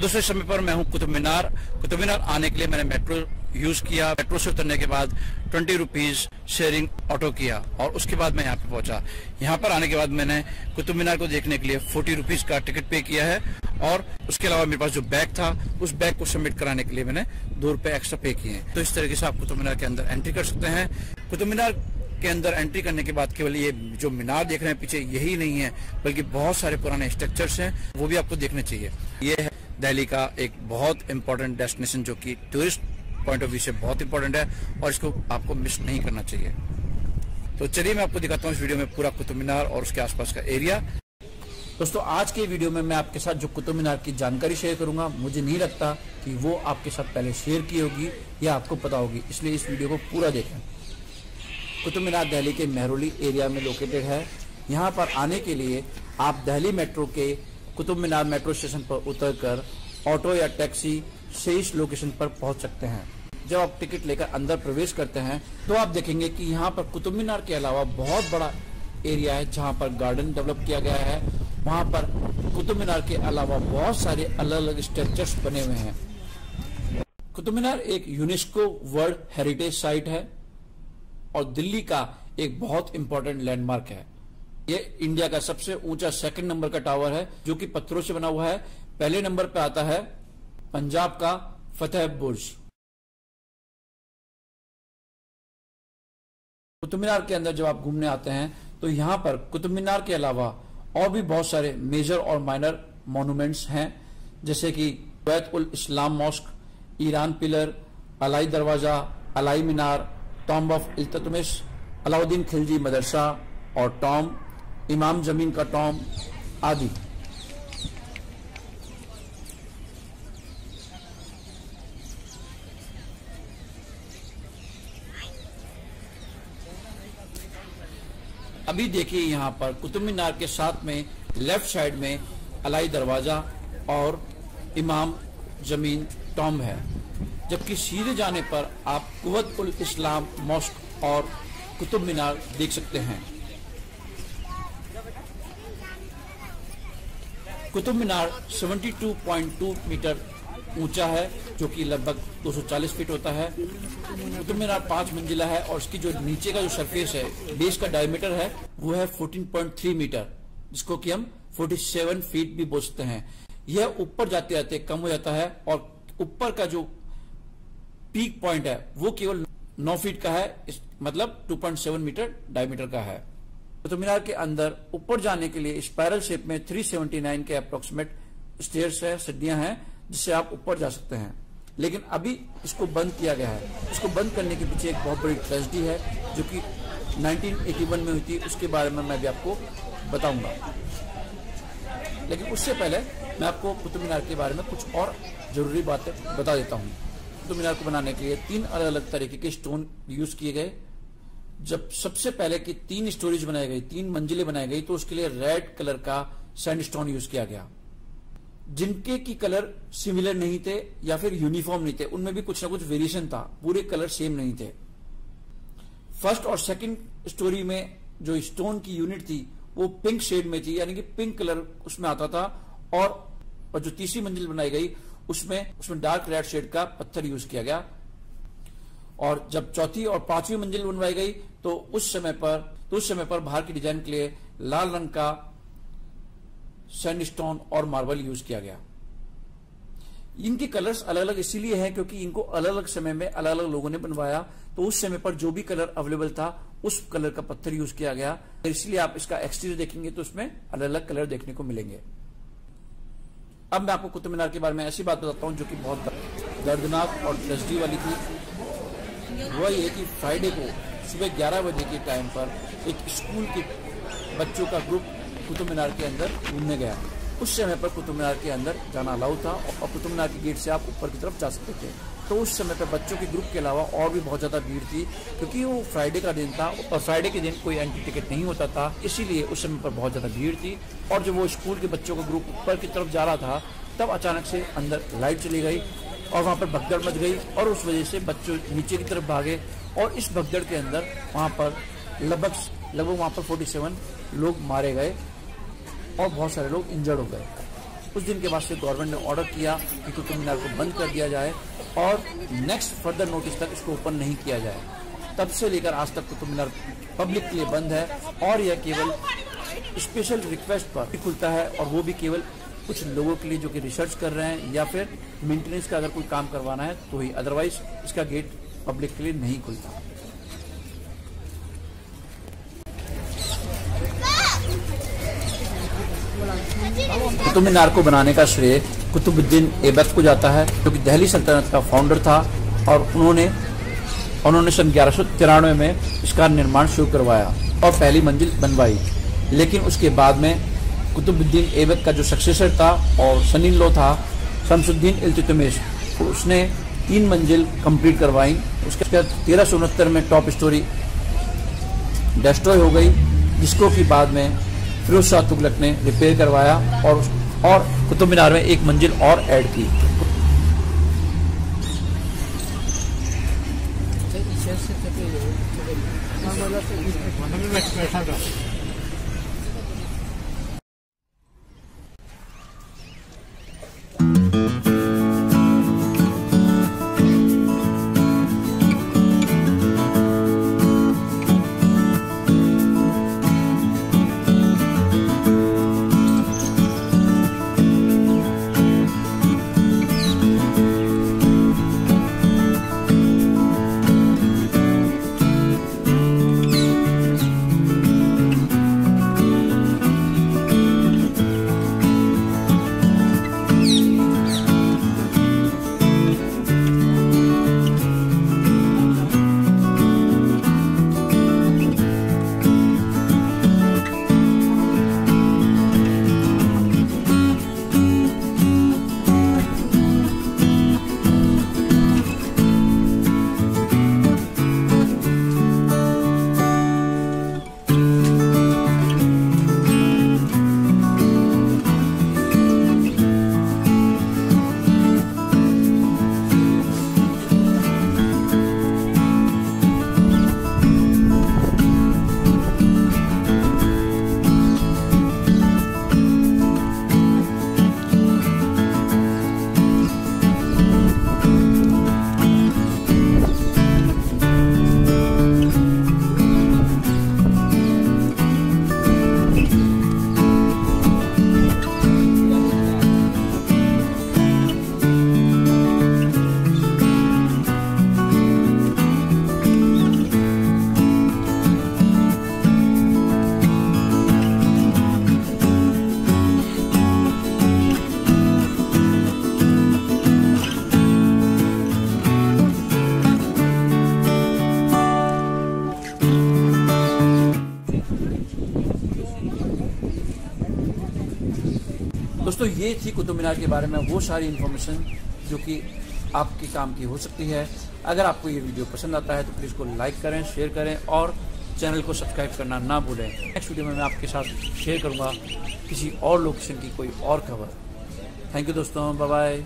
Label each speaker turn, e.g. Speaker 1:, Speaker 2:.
Speaker 1: दूसरे समय पर मैं हूँ कुतुब मीनार। कुतुब मीनार आने के लिए मैंने मेट्रो यूज़ किया। मेट्रो से उतरने के बाद ट्वेंटी रुपीज़ शेयरिंग ऑटो किया और उसके बाद मैं यहाँ पे पहुँचा। यहाँ पर आने के बाद मैंने कुतुब मीनार को देखने के लिए फोर्टी रुपीज़ का टिकट पे किया है और उसके अलावा मेरे पास जो बैग था, उस बैग को सबमिट कराने के लिए मैंने दो रुपए एक्स्ट्रा पे किए तो इस तरीके से आप कुतुब मीनार के अंदर एंट्री कर सकते हैं। कुतुब मीनार के अंदर एंट्री करने के बाद केवल ये जो मीनार देख रहे हैं पीछे यही नहीं है, बल्कि बहुत सारे पुराने स्ट्रक्चर्स हैं, वो भी आपको देखने चाहिए। ये है दिल्ली का एक बहुत इंपॉर्टेंट डेस्टिनेशन जो कि टूरिस्ट पॉइंट ऑफ़ व्यू से बहुत इंपॉर्टेंट है और इसको आपको मिस नहीं करना चाहिए। तो चलिए मैं आपको दिखाता हूँ इस वीडियो में पूरा कुतुब मीनार और उसके आसपास का एरिया दोस्तों, आज के वीडियो में मैं आपके साथ जो कुतुब मीनार की जानकारी शेयर करूँगा, मुझे नहीं लगता कि वो आपके साथ पहले शेयर की होगी या आपको पता होगी, इसलिए इस वीडियो को पूरा देखें। कुतुब मीनार दिल्ली के मेहरोली एरिया में लोकेटेड है। यहाँ पर आने के लिए आप दिल्ली मेट्रो के कुतुब मीनार मेट्रो स्टेशन पर उतरकर ऑटो या टैक्सी इस लोकेशन पर पहुँच सकते हैं। जब आप टिकट लेकर अंदर प्रवेश करते हैं तो आप देखेंगे कि यहाँ पर कुतुब मीनार के अलावा बहुत बड़ा एरिया है जहाँ पर गार्डन डेवलप किया गया है। वहाँ पर कुतुब मीनार के अलावा बहुत सारे अलग अलग स्ट्रक्चर्स बने हुए हैं। कुतुब मीनार एक यूनेस्को वर्ल्ड हेरिटेज साइट है और दिल्ली का एक बहुत इंपॉर्टेंट लैंडमार्क है। ये इंडिया का सबसे ऊँचा सेकंड नंबर का टावर है, जो कि पत्थरों से बना हुआ है। पहले नंबर पे आता है पंजाब का फतेह बुर्ज। कुतुब मीनार के अंदर जब आप घूमने आते हैं तो यहाँ पर कुतुब मीनार के अलावा और भी बहुत सारे मेजर और माइनर मॉन्यूमेंट्स हैं, जैसे कि बैत उल इस्लाम mosque, iron pillar, Alai Darwaza, Alai Minar tomb of Iltutmish, Alauddin Khilji मदरसा और टॉम इमाम ज़मीन का टॉम, आदि। अभी देखिए यहाँ पर कुतुब मीनार के साथ में, लेफ़्ट साइड में अलाई दरवाज़ा और इमाम ज़मीन टॉम है। जबकि सीधे जाने पर आप कुवत उल इस्लाम मॉस्क और कुतुब मीनार देख सकते हैं। कुतुब मीनार 72.2 मीटर ऊँचा है, जो कि लगभग 240 फीट होता है। कुतुब मीनार पाँच मंजिला है और उसकी जो नीचे का जो सरफेस है बेस का डायमीटर है, वो है 14.3 मीटर, जिसको कि हम 47 फीट भी बोल सकते हैं। यह ऊपर जाते जाते कम हो जाता है और ऊपर का जो पीक पॉइंट है, वो केवल 9 फीट का है मतलब 2.7 मीटर डायमीटर का है। कुतुब मीनार के अंदर ऊपर जाने के लिए स्पायरल शेप में 379 के अप्रोक्सीमेट स्टेयर्स है सीढ़ियाँ हैं, जिससे आप ऊपर जा सकते हैं। लेकिन अभी इसको बंद किया गया है। इसको बंद करने के पीछे एक बहुत बड़ी ट्रेजिडी है, जो कि 1981 में हुई थी। उसके बारे में मैं भी आपको बताऊँगा। लेकिन उससे पहले मैं आपको कुतुब मीनार के बारे में कुछ और ज़रूरी बातें बता देता हूँ। कुतुब मीनार को बनाने के लिए तीन अलग अलग तरीके के स्टोन यूज़ किए गए। जब सबसे पहले की तीन स्टोरेज बनाई गई तीन मंजिलें बनाई गई तो उसके लिए रेड कलर का सैंडस्टोन यूज़ किया गया। जिनके की कलर सिमिलर नहीं थे या फिर यूनिफॉर्म नहीं थे उनमें भी कुछ ना कुछ वेरिएशन था पूरे कलर सेम नहीं थे। फ़र्स्ट और सेकंड स्टोरी में जो स्टोन की यूनिट थी वो पिंक शेड में थी यानी कि पिंक कलर उसमें आता था और, और जो तीसरी मंजिल बनाई गई उसमें उसमें डार्क रेड शेड का पत्थर यूज़ किया गया। और जब चौथी और पांचवी मंजिल बनवाई गई तो उस समय पर तो उस समय पर बाहर की डिज़ाइन के लिए लाल रंग का सैंडस्टोन और मार्बल यूज़ किया गया। इनके कलर्स अलग अलग इसीलिए हैं क्योंकि इनको अलग अलग समय में अलग अलग लोगों ने बनवाया। तो उस समय पर जो भी कलर अवेलेबल था, उस कलर का पत्थर यूज़ किया गया। इसलिए आप इसका एक्सटीरियर देखेंगे तो उसमें अलग अलग कलर देखने को मिलेंगे। अब मैं आपको कुतुब मीनार के बारे में ऐसी बात बताता हूँ जो कि बहुत दर्दनाक और ट्रेजिडी वाली थी। वह ये कि फ्राइडे को सुबह 11 बजे के टाइम पर एक स्कूल के बच्चों का ग्रुप कुतुब मीनार के अंदर घूमने गया। उस समय पर कुतुब मीनार के अंदर जाना अलाउ था और कुतुब मीनार के गेट से आप ऊपर की तरफ़ जा सकते थे। तो उस समय पर बच्चों के ग्रुप के अलावा और भी बहुत ज़्यादा भीड़ थी, क्योंकि वो फ्राइडे का दिन था और फ्राइडे के दिन कोई एंट्री टिकट नहीं होता था, इसीलिए उस समय पर बहुत ज़्यादा भीड़ थी। और जब वो स्कूल के बच्चों का ग्रुप ऊपर की तरफ़ जा रहा था, तब अचानक से अंदर लाइट चली गई और वहाँ पर भगदड़ मच गई और उस वजह से बच्चों नीचे की तरफ़ भागे और इस भगदड़ के अंदर वहाँ पर लगभग लगभग वहाँ पर 47 लोग मारे गए और बहुत सारे लोग इंजर्ड हो गए। कुछ दिन के बाद से गवर्नमेंट ने ऑर्डर किया कि कुतुब मीनार को बंद कर दिया जाए और नेक्स्ट फर्दर नोटिस तक इसको ओपन नहीं किया जाए। तब से लेकर आज तक कुतुब मीनार पब्लिक के लिए बंद है और यह केवल स्पेशल रिक्वेस्ट पर खुलता है और वो भी केवल कुछ लोगों के लिए जो कि रिसर्च कर रहे हैं या फिर मेंटेनेंस का अगर कोई काम करवाना है तो ही अदरवाइज़ इसका गेट पब्लिक के लिए नहीं खुलता। कुतुब मीनार को बनाने का श्रेय कुतुबुद्दीन ऐबक को जाता है, जो कि दिल्ली सल्तनत का फाउंडर था और उन्होंने उन्होंने सन ग्यारह में इसका निर्माण शुरू करवाया और पहली मंजिल बनवाई। लेकिन उसके बाद में कुतुबुद्दीन ऐबक का जो सक्सेसर था और सनी लो था शमसुद्दीन इल्तुतमिश उसने तीन मंजिल कंप्लीट करवाई। उसके बाद तेरह सौ उनहत्तर में टॉप स्टोरी डिस्ट्रॉय हो गई जिसको कि बाद में फिरोज शाह तुगलक ने रिपेयर करवाया और और कुतुब मीनार में एक मंजिल और ऐड की। दोस्तों, ये थी कुतुब मीनार के बारे में वो सारी इन्फॉर्मेशन जो कि आपके काम की हो सकती है। अगर आपको ये वीडियो पसंद आता है तो प्लीज़ को लाइक करें शेयर करें और चैनल को सब्सक्राइब करना ना भूलें। नेक्स्ट वीडियो में मैं आपके साथ शेयर करूँगा किसी और लोकेशन की कोई और खबर। थैंक यू दोस्तों बाय बाय